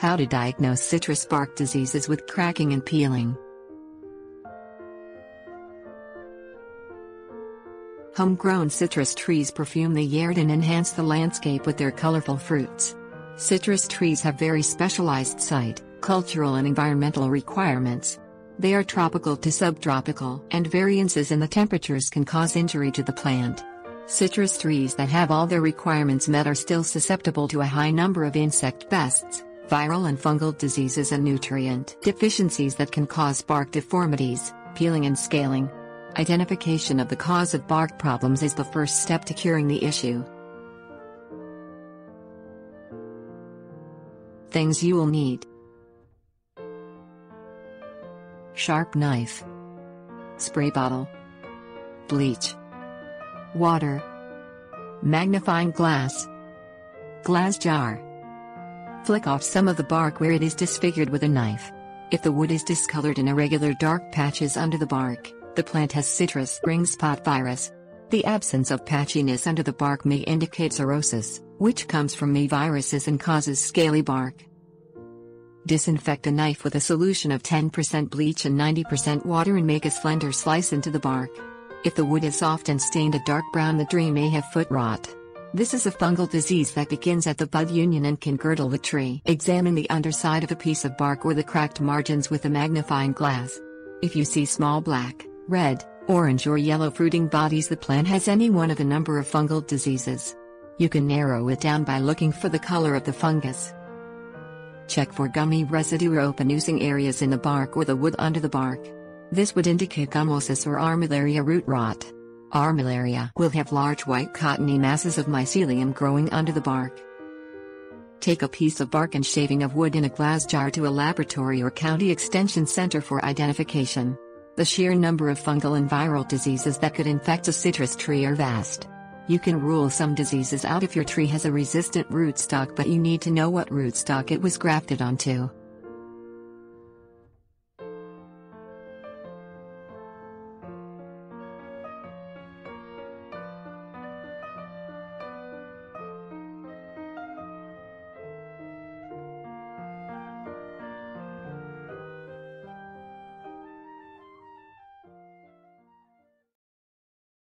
How to diagnose citrus bark diseases with cracking and peeling. Homegrown citrus trees perfume the yard and enhance the landscape with their colorful fruits. Citrus trees have very specialized site, cultural and environmental requirements. They are tropical to subtropical, and variances in the temperatures can cause injury to the plant. Citrus trees that have all their requirements met are still susceptible to a high number of insect pests, viral and fungal diseases and nutrient deficiencies that can cause bark deformities, peeling and scaling. Identification of the cause of bark problems is the first step to curing the issue. Things you will need Sharp knife, Spray bottle, Bleach, Water, Magnifying glass, Glass jar. Flick off some of the bark where it is disfigured with a knife. If the wood is discolored in irregular dark patches under the bark, the plant has citrus ring spot virus. The absence of patchiness under the bark may indicate psorosis, which comes from May viruses and causes scaly bark. Disinfect a knife with a solution of 10% bleach and 90% water and make a slender slice into the bark. If the wood is soft and stained a dark brown the tree may have foot rot. This is a fungal disease that begins at the bud union and can girdle the tree. Examine the underside of a piece of bark or the cracked margins with a magnifying glass. If you see small black, red, orange or yellow fruiting bodies the plant has any one of a number of fungal diseases. You can narrow it down by looking for the color of the fungus. Check for gummy residue or open oozing areas in the bark or the wood under the bark. This would indicate gummosis or armillaria root rot. Armillaria will have large white cottony masses of mycelium growing under the bark. Take a piece of bark and shaving of wood in a glass jar to a laboratory or county extension center for identification. The sheer number of fungal and viral diseases that could infect a citrus tree are vast. You can rule some diseases out if your tree has a resistant rootstock but you need to know what rootstock it was grafted onto.